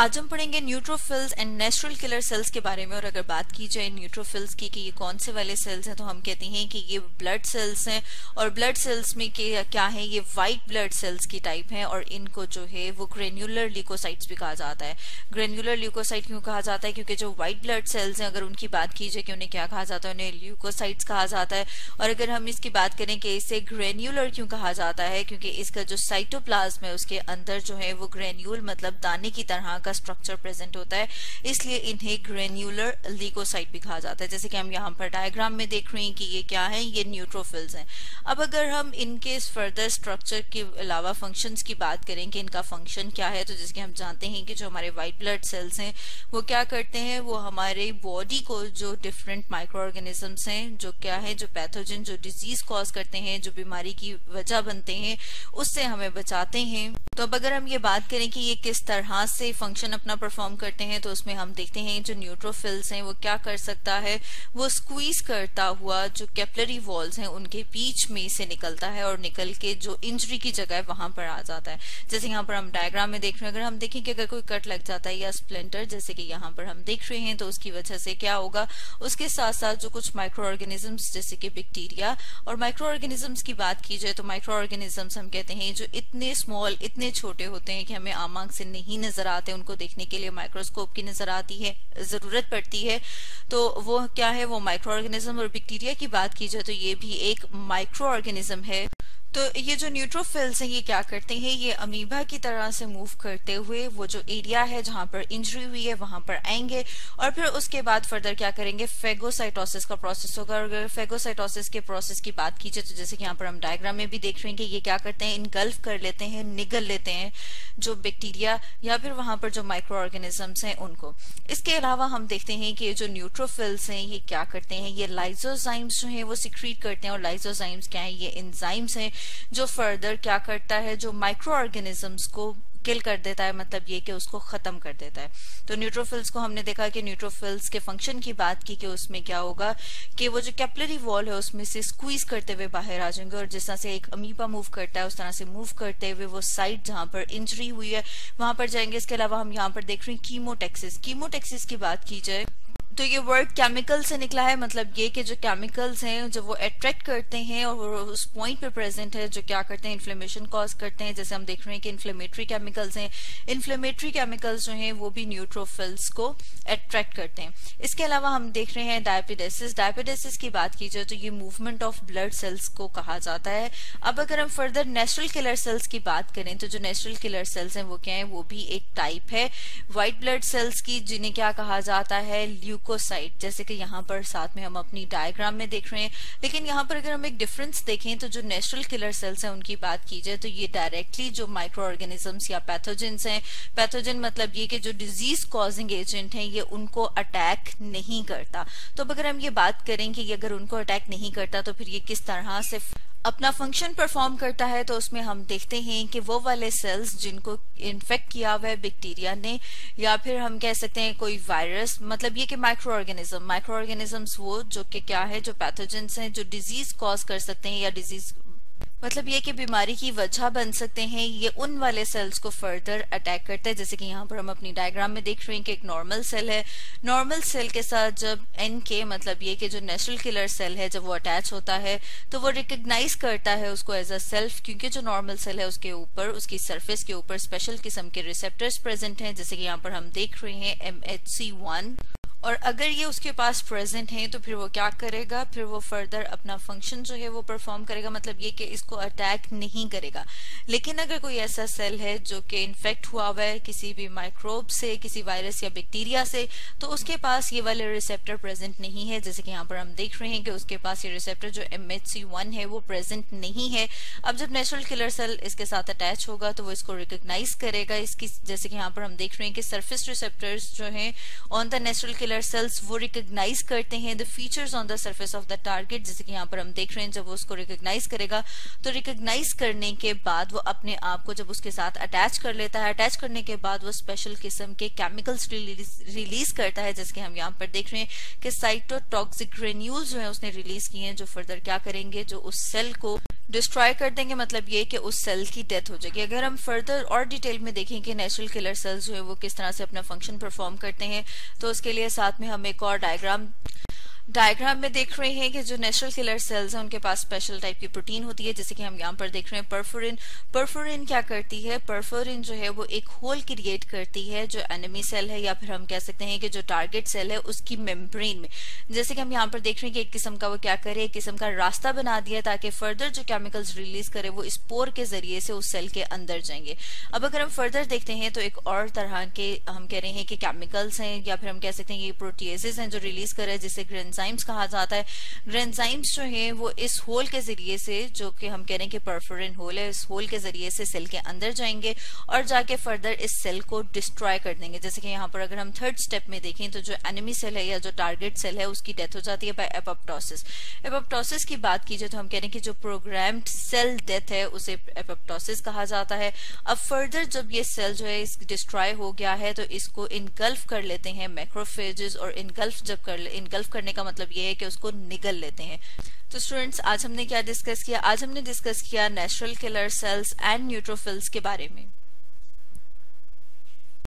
आज हम पढ़ेंगे neutrophils and natural killer cells के बारे में, और अगर बात की जाए न्यूट्रोफिल्स की कि ये कौन से वाले सेल्स हैं तो हम कहते हैं कि ये ब्लड सेल्स हैं, और ब्लड सेल्स में के क्या है, ये वाइट ब्लड सेल्स की टाइप हैं, और इनको जो है वो ग्रेन्यूलर ल्यूकोसाइट्स भी कहा जाता है। ग्रेन्यूलर ल्यूकोसाइट क्यों कहा जाता है? क्योंकि जो व्हाइट ब्लड सेल्स हैं, अगर उनकी बात की जाए कि उन्हें क्या कहा जाता है, उन्हें ल्यूकोसाइट्स कहा जाता है। और अगर हम इसकी बात करें कि इसे ग्रेन्यूलर क्यों कहा जाता है, क्योंकि इसका जो साइटोप्लाज्म है, उसके अंदर जो है वो ग्रेन्यूल मतलब दाने की तरह का स्ट्रक्चर प्रेजेंट होता है, इसलिए इन्हें ग्रेन्यूलर लिकोसाइट भी कहा जाता है। जैसे कि हम यहाँ पर डायग्राम में देख रहे हैं कि ये क्या है, ये न्यूट्रोफिल्स हैं। अब अगर हम इनके फर्दर स्ट्रक्चर के अलावा फ़ंक्शंस की बात करें कि इनका फ़ंक्शन क्या है तो जैसे कि हम जानते हैं कि जो हमारे व्हाइट ब्लड सेल्स हैं, वो क्या करते हैं, वो हमारे बॉडी को जो डिफरेंट माइक्रो ऑर्गेनिजम्स हैं, जो क्या है, जो पैथोजन जो डिज़ीज़ कॉज करते हैं, जो बीमारी की वजह बनते हैं, उससे हमें बचाते हैं। तो अब अगर हम ये बात करें कि ये किस तरह से फ़ंक्शन अपना परफॉर्म करते हैं तो उसमें हम देखते हैं जो न्यूट्रोफिल्स हैं, वो क्या कर सकता है? वो स्क्वीज करता हुआ जो कैपलरी वॉल्स हैं, उनके बीच में से निकलता है और निकल के जो इंजरी की जगह है, वहाँ पर आ जाता है। जैसे यहाँ पर हम डायग्राम में देख रहे हैं, अगर हम देखें कि अगर कोई कट लग जाता है या स्प्लेंटर जैसे कि यहाँ पर हम देख रहे हैं तो उसकी वजह से क्या होगा? उसके साथ साथ जो कुछ माइक्रो ऑर्गेनिजम्स जैसे कि बैक्टीरिया और माइक्रो ऑर्गेनिजम्स की बात की जाए तो माइक्रो ऑर्गेनिजम्स हम कहते हैं, जो इतने स्मॉल इतने छोटे होते हैं कि हमें आम आँख से नहीं नज़र आते उनको देखने के लिए माइक्रोस्कोप की नज़र आती है, ज़रूरत पड़ती है। तो वो क्या है? वो माइक्रो ऑर्गेनिज्म और बैक्टीरिया की बात की जाए तो ये भी एक माइक्रो ऑर्गेनिज्म है। तो ये जो न्यूट्रोफिल्स हैं, ये क्या करते हैं? ये अमीबा की तरह से मूव करते हुए वो जो एरिया है जहाँ पर इंजरी हुई है, वहाँ पर आएँगे और फिर उसके बाद फर्दर क्या करेंगे? फेगोसाइटोसिस का प्रोसेस होगा। और अगर फेगोसाइटोसिस के प्रोसेस की बात कीजिए तो जैसे कि यहाँ पर हम डायग्राम में भी देख रहे हैं कि ये क्या करते हैं? इनगल्फ कर लेते हैं, निगल लेते हैं जो बैक्टीरिया या फिर वहाँ पर जो माइक्रो ऑर्गेनिजम्स हैं उनको। इसके अलावा हम देखते हैं कि जो न्यूट्रोफिल्स हैं, ये क्या करते हैं? ये लाइजोजाइम्स जो है, वो सिक्रीट करते हैं। और लाइजोजाइम्स क्या है? ये इंजाइम्स हैं। जो फर्दर क्या करता है, जो माइक्रो ऑर्गेनिजम्स को किल कर देता है मतलब ये कि उसको खत्म कर देता है। तो न्यूट्रोफिल्स को हमने देखा कि न्यूट्रोफिल्स के फ़ंक्शन की बात की कि उसमें क्या होगा कि वो जो कैपलरी वॉल है, उसमें से स्क्वीज करते हुए बाहर आ जाएँगे और जिस तरह से एक अमीबा मूव करता है, उस तरह से मूव करते हुए वो साइड जहाँ पर इंजरी हुई है, वहाँ पर जाएँगे। इसके अलावा हम यहाँ पर देख रहे हैं कीमोटेक्सिस कीमोटेक्सिस की बात की जाए तो ये वर्ड केमिकल से निकला है मतलब ये कि जो केमिकल्स हैं, जब वो अट्रैक्ट करते हैं और वो उस पॉइंट पे प्रेजेंट है, जो क्या करते हैं इन्फ्लेमेशन कॉज करते हैं। जैसे हम देख रहे हैं कि इन्फ्लेमेटरी केमिकल्स हैं। इन्फ्लेमेटरी केमिकल्स जो हैं, वो भी न्यूट्रोफिल्स को अट्रैक्ट करते हैं। इसके अलावा हम देख रहे हैं डायबिडेसिस डायबिडेसिस की बात की जाए तो ये मूवमेंट ऑफ़ ब्लड सेल्स को कहा जाता है। अब अगर हम फर्दर नेचुरल किलर सेल्स की बात करें तो जो नेचुरल किलर सेल्स हैं, वो क्या है? वो भी एक टाइप है। व्हाइट ब्लड सेल्स की जिन्हें क्या कहा जाता है? ल्यूको ल्यूकोसाइट जैसे कि यहाँ पर साथ में हम अपनी डायग्राम में देख रहे हैं, लेकिन यहाँ पर अगर हम एक डिफरेंस देखें तो जो नेचुरल किलर सेल्स हैं, उनकी बात की जाए तो ये डायरेक्टली जो माइक्रो ऑर्गेनिजम्स या पैथोजेंस हैं पैथोजन मतलब ये कि जो डिज़ीज़ कॉजिंग एजेंट हैं, ये उनको अटैक नहीं करता। तो अगर हम ये बात करें कि अगर उनको अटैक नहीं करता तो फिर ये किस तरह से अपना फ़ंक्शन परफॉर्म करता है तो उसमें हम देखते हैं कि वो वाले सेल्स जिनको इन्फेक्ट किया हुआ है बैक्टीरिया ने, या फिर हम कह सकते हैं कोई वायरस मतलब ये कि माइक्रो ऑर्गेनिज्म माइक्रो ऑर्गेनिजम्स वो जो कि क्या है, जो पैथोजेंस हैं, जो डिज़ीज़ कॉज कर सकते हैं या डिज़ीज़ मतलब ये कि बीमारी की वजह बन सकते हैं, ये उन वाले सेल्स को फर्दर अटैक करता है, जैसे कि यहाँ पर हम अपनी डायग्राम में देख रहे हैं कि एक नॉर्मल सेल है। नॉर्मल सेल के साथ जब एन के मतलब ये कि जो नेचुरल किलर सेल है, जब वो अटैच होता है तो वो रिकग्नाइज करता है उसको एज अ सेल्फ क्योंकि जो नॉर्मल सेल है उसके ऊपर, उसकी सरफेस के ऊपर स्पेशल किस्म के रिसेप्टर्स प्रेजेंट हैं, जैसे कि यहाँ पर हम देख रहे हैं एम एच सी वन और अगर ये उसके पास प्रेजेंट है तो फिर वो क्या करेगा? फिर वो फर्दर अपना फ़ंक्शन जो है वो परफॉर्म करेगा। मतलब ये कि इसको अटैक नहीं करेगा। लेकिन अगर कोई ऐसा सेल है जो कि इन्फेक्ट हुआ हुआ है किसी भी माइक्रोब से, किसी वायरस या बैक्टीरिया से तो उसके पास ये वाले रिसेप्टर प्रेजेंट नहीं है। जैसे कि यहाँ पर हम देख रहे हैं कि उसके पास ये रिसेप्टर जो एम है, वो प्रेजेंट नहीं है। अब जब नेचुरल किलर सेल इसके साथ अटैच होगा तो वो इसको रिकोगनाइज करेगा। इसकी, जैसे कि यहाँ पर हम देख रहे हैं कि सर्फिस रिसेप्टर्स जो है on the natural killer cells वो रिकोगनाइज करते हैं the features on the surface of the target जैसे कि यहाँ पर हम देख रहे हैं, जब वो उसको रिकोगनाइज करेगा तो रिकोगनाइज करने के बाद वो अपने आप को जब उसके साथ अटैच कर लेता है अटैच करने के बाद वो स्पेशल किस्म के केमिकल्स रिलीज़ करता है, जैसे कि हम यहाँ पर देख रहे हैं कि साइटोटॉक्सिक ग्रेन्यूल्स जो है उसने रिलीज़ किए हैं, जो फर्दर क्या करेंगे, जो उस सेल को डिस्ट्रॉय कर देंगे मतलब ये कि उस सेल की डेथ हो जाएगी। अगर हम फर्दर और डिटेल में देखें कि नेचुरल किलर सेल्स जो है, वो किस तरह से अपना फ़ंक्शन परफॉर्म करते हैं तो उसके लिए साथ में हम एक और डायग्राम डायग्राम में देख रहे हैं कि जो नेचुरल किलर सेल्स हैं, उनके पास स्पेशल टाइप की प्रोटीन होती है, जैसे कि हम यहाँ पर देख रहे हैं परफोरिन परफोरिन क्या करती है? परफोरिन जो है, वो एक होल क्रिएट करती है, जो एनिमी सेल है, या फिर हम कह सकते हैं कि जो टारगेट सेल है, उसकी मेम्ब्रेन में। जैसे कि हम यहाँ पर देख रहे हैं कि एक किस्म का वो क्या करे, एक किस्म का रास्ता बना दिया ताकि फर्दर जो केमिकल्स रिलीज़ करे, वो स्पोर के ज़रिए से उस सेल के अंदर जाएँगे। अब अगर हम फर्दर देखते हैं तो एक और तरह के हम कह रहे हैं कि केमिकल्स हैं, या फिर हम कह सकते हैं ये प्रोटीजेस हैं जो रिलीज़ करे जिससे ग्रेन ग्रेंजाइम्स कहा जाता है। ग्रेंजाइम्स जो है, वो इस होल के ज़रिए से, जो कि हम कह रहे हैं कि परफोरिन होल है, इस होल के ज़रिए से सेल के अंदर जाएँगे और जाके फर्दर इस सेल को डिस्ट्रॉय कर देंगे। जैसे कि यहाँ पर अगर हम थर्ड स्टेप में देखें तो जो एनिमी सेल है या जो टारगेट सेल है, उसकी डेथ हो जाती है बाय एपोप्टोसिस एपोप्टोसिस की बात कीजिए तो हम कह रहे हैं कि जो प्रोग्राम्ड सेल डेथ है, उसे एपोप्टोसिस कहा जाता है। अब फर्दर जब ये सेल जो है डिस्ट्रॉय हो गया है तो इसको इनगल्फ कर लेते हैं मैक्रोफेजेस और इनगल्फ जब कर इनगल्फ करने का मतलब ये है कि उसको निगल लेते हैं। तो स्टूडेंट्स आज हमने क्या डिस्कस किया? आज हमने डिस्कस किया natural killer cells and neutrophils के बारे में।